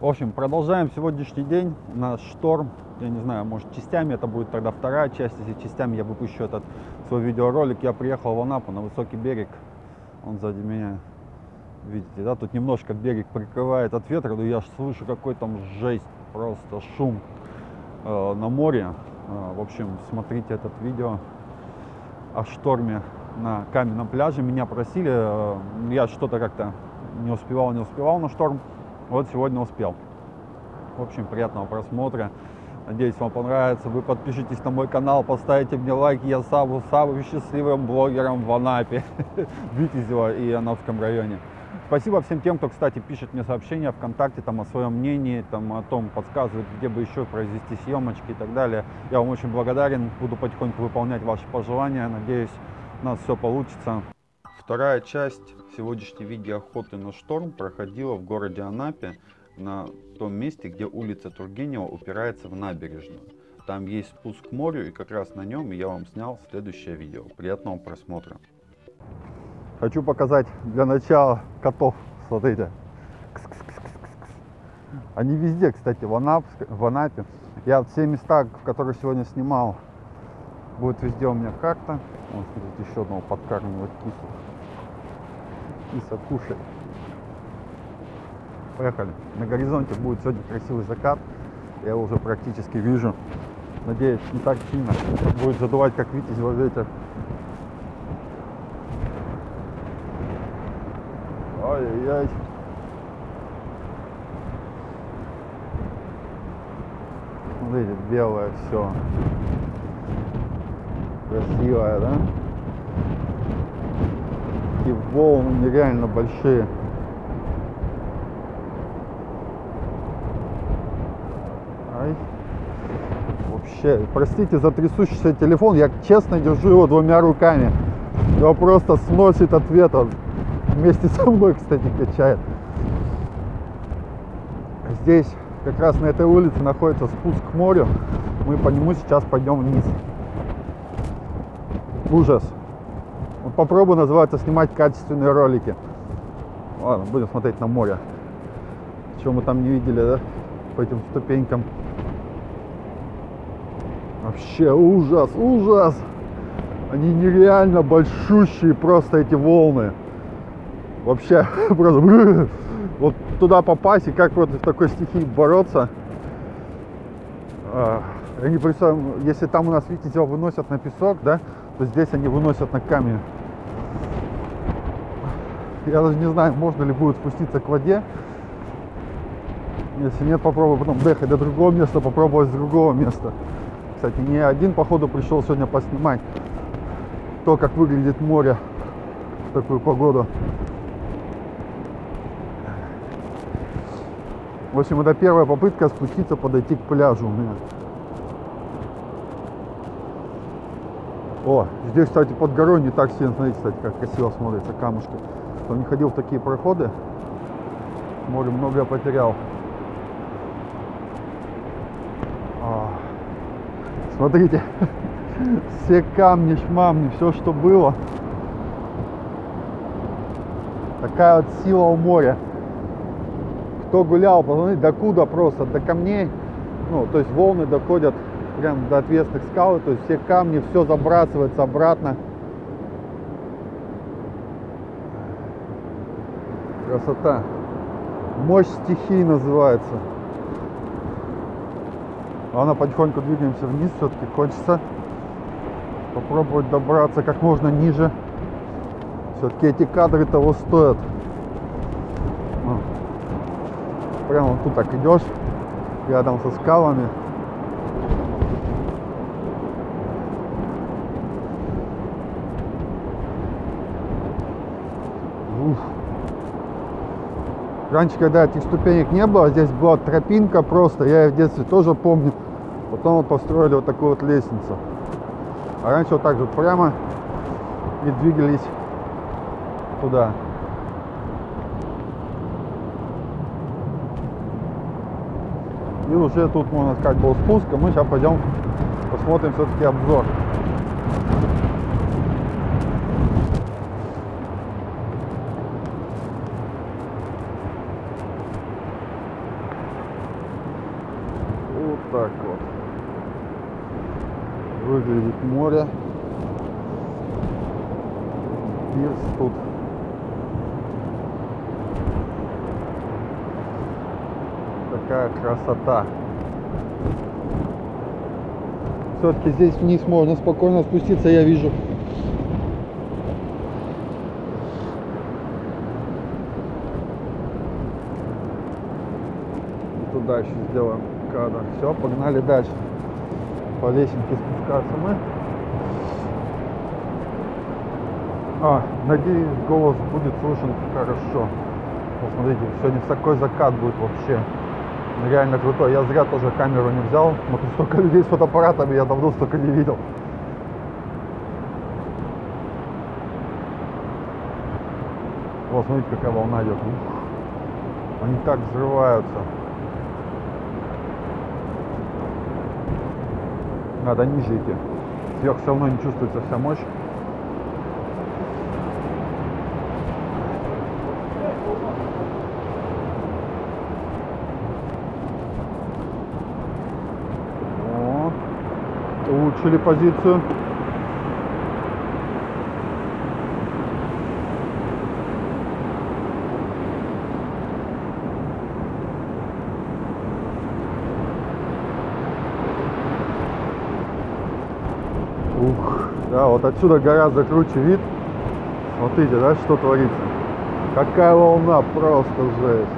В общем, продолжаем сегодняшний день. У нас шторм. Я не знаю, может частями это будет тогда вторая часть. Если частями я выпущу этот свой видеоролик. Я приехал в Анапу на высокий берег. Он сзади меня. Видите, да? Тут немножко берег прикрывает от ветра. Но я слышу какой там жесть. Просто шум э, на море. Э, в общем, смотрите этот видео о шторме на каменном пляже. Меня просили. Э, я что-то как-то не успевал, не успевал на шторм. Вот сегодня успел. В общем, приятного просмотра. Надеюсь, вам понравится. Вы подпишитесь на мой канал, поставите мне лайк. Я самым, самым счастливым блогером в Анапе, Витязево и Анапском районе. Спасибо всем тем, кто, кстати, пишет мне сообщения ВКонтакте там, о своем мнении, там, о том, подсказывает, где бы еще произвести съемочки и так далее. Я вам очень благодарен. Буду потихоньку выполнять ваши пожелания. Надеюсь, у нас все получится. Вторая часть сегодняшней видеоохоты на шторм проходила в городе Анапе на том месте, где улица Тургенева упирается в набережную. Там есть спуск к морю, и как раз на нем я вам снял следующее видео. Приятного просмотра. Хочу показать для начала котов. Смотрите. Они везде, кстати, в, Анап, в Анапе. Я все места, в которых сегодня снимал, будет везде у меня карта. Вот, еще одного подкармливать кису. Киса, кушай. Поехали. На горизонте будет сегодня красивый закат. Я его уже практически вижу. Надеюсь, не так сильно будет задувать, как видите, ветер. Ай-яй-яй. Смотрите, белое все. Красивое, да? Такие волны нереально большие. Ай. Вообще, простите за трясущийся телефон, я честно держу его двумя руками. Его просто сносит от ветра. Вместе со мной, кстати, качает. Здесь, как раз на этой улице, находится спуск к морю. Мы по нему сейчас пойдем вниз. Ужас. Вот попробую, называется, снимать качественные ролики. Ладно, будем смотреть на море. Чего мы там не видели, да? По этим ступенькам. Вообще ужас, ужас. Они нереально большущие просто эти волны. Вообще просто вот туда попасть и как против такой стихии бороться. А, я не представляю, если там у нас, видите, выносят на песок, да, то здесь они выносят на камень. Я даже не знаю, можно ли будет спуститься к воде. Если нет, попробую потом доехать до другого места, попробовать с другого места. Кстати, не один, походу, пришел сегодня поснимать то, как выглядит море в такую погоду. В общем, это первая попытка спуститься, подойти к пляжу у меня. О, здесь, кстати, под горой не так сильно, смотрите, кстати, как красиво смотрятся камушки. Кто не ходил в такие проходы, море многое потерял. А, смотрите, все камни, шмамни, все, что было. Такая вот сила у моря. Кто гулял, посмотрите, докуда просто, до камней. Ну, то есть волны доходят прям до отвесных скал, то есть все камни, все забрасывается обратно. Красота. Мощь стихии называется. Ладно, потихоньку двигаемся вниз, все-таки хочется попробовать добраться как можно ниже. Все-таки эти кадры того стоят. Прямо вот тут так идешь, рядом со скалами. Раньше, когда этих ступенек не было, здесь была тропинка просто, я в детстве тоже помню. Потом вот построили вот такую вот лестницу. А раньше вот так вот прямо и двигались туда. И уже тут, можно сказать, был спуск, а мы сейчас пойдем посмотрим все-таки обзор. так вот выглядит море. Пирс тут. Такая красота. Все-таки здесь вниз можно спокойно спуститься, я вижу. И туда еще сделаем кадр. Все, погнали дальше. По лесенке спускаться мы. А, надеюсь, голос будет слышен хорошо. Посмотрите, сегодня такой закат будет вообще. Реально крутой. Я зря тоже камеру не взял. Смотрю, столько людей с фотоаппаратами я давно столько не видел. Вот, смотрите, какая волна идет. Они так взрываются. Надо ниже идти. Сверху все равно не чувствуется вся мощь. О, улучшили позицию. Ух, да, вот отсюда гораздо круче вид. Смотрите, да, что творится. Какая волна, просто жесть.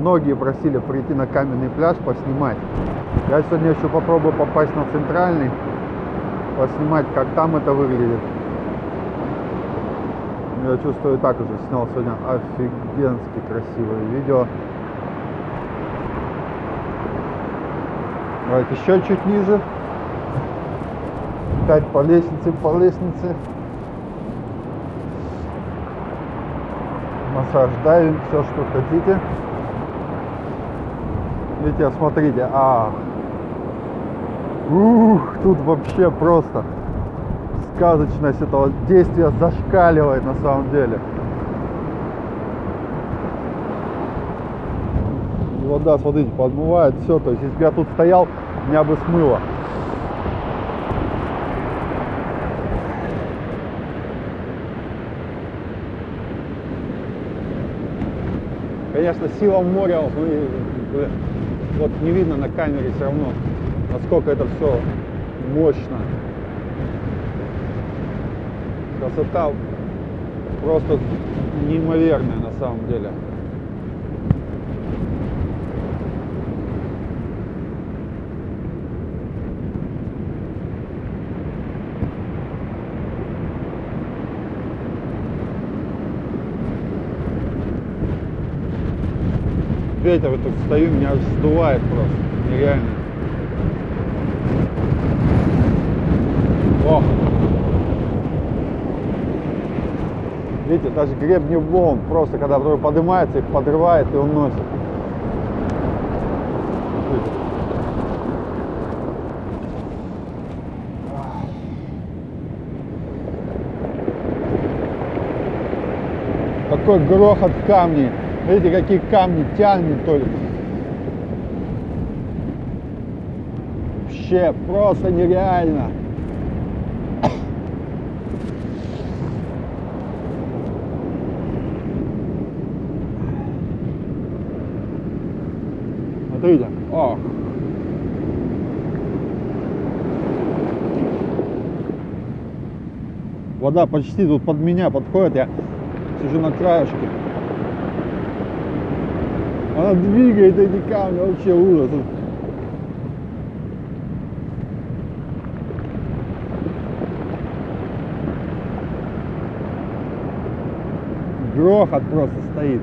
Многие просили прийти на каменный пляж поснимать. Я сегодня еще попробую попасть на центральный, поснимать, как там это выглядит. Я чувствую, так уже снял сегодня офигенски красивое видео. Давайте еще чуть ниже. Опять по лестнице, по лестнице. Наслаждаем все, что хотите. Видите, смотрите, а, ух, тут вообще просто сказочность этого действия зашкаливает на самом деле. И вода, смотрите, подмывает все, то есть если бы я тут стоял, меня бы смыло. Конечно, сила моря, вот, смотри, блин, вот не видно на камере все равно, насколько это все мощно. Красота просто неимоверная на самом деле. Ветер, вот тут стою, меня аж сдувает просто. Нереально. О! Видите, даже гребни волн, просто когда вдруг поднимается, их подрывает и уносит. Какой грохот камней. Видите, какие камни тянет только. Вообще просто нереально. Смотрите. О. Вода почти тут под меня подходит, я сижу на краешке. Она двигает эти камни, вообще ужас. Грохот просто стоит.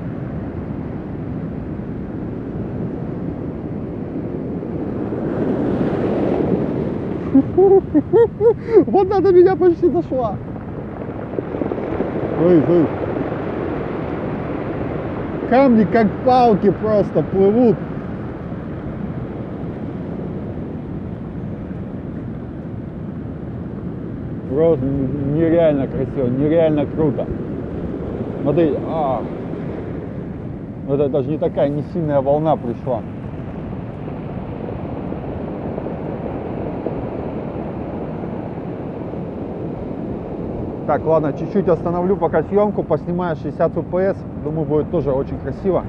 Вода до меня почти дошла. Ой, ой. Камни как палки просто плывут. Просто нереально красиво, нереально круто. Смотри, а, это даже не такая не сильная волна пришла. Так, ладно, чуть-чуть остановлю пока съемку, поснимаю 60 FPS. Думаю, будет тоже очень красиво.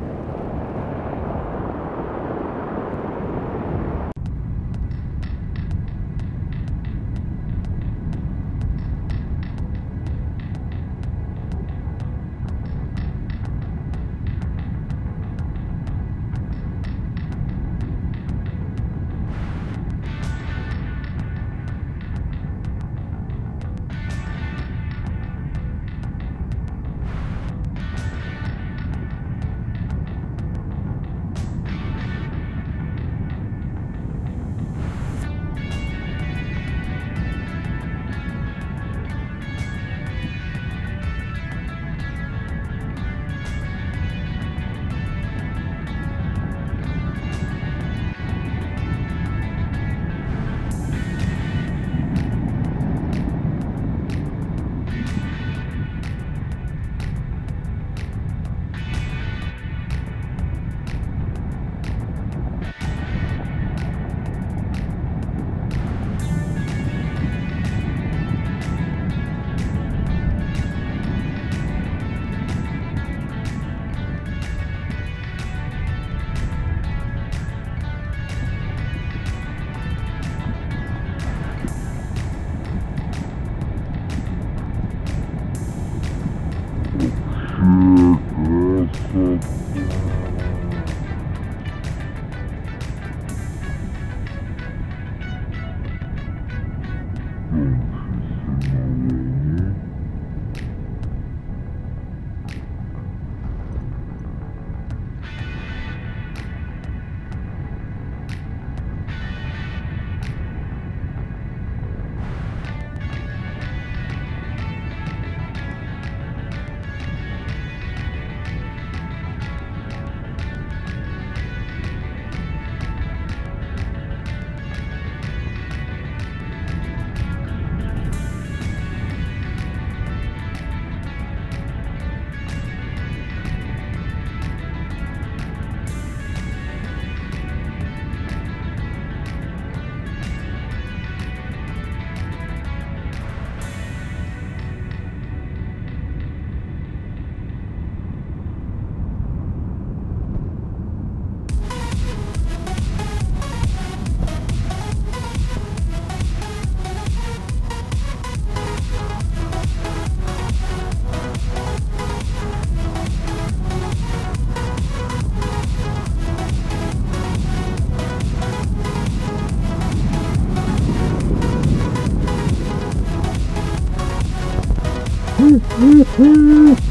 В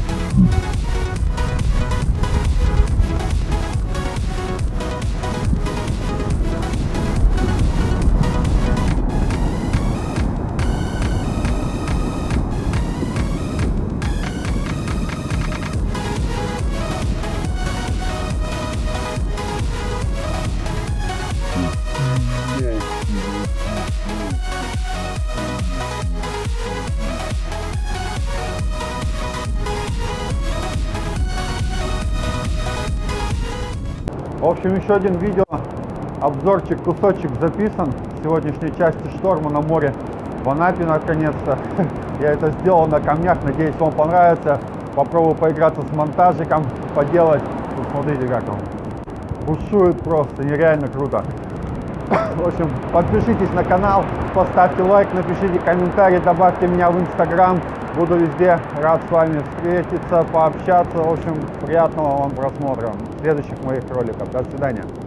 общем, еще один видео, обзорчик, кусочек записан сегодняшней части шторма на море в Анапе наконец-то. Я это сделал на камнях, надеюсь вам понравится. Попробую поиграться с монтажиком, поделать. Тут смотрите как он. Бушует просто, нереально круто. В общем, подпишитесь на канал, поставьте лайк, напишите комментарий, добавьте меня в инстаграм. Буду везде рад с вами встретиться, пообщаться. В общем, приятного вам просмотра следующих моих роликов. До свидания.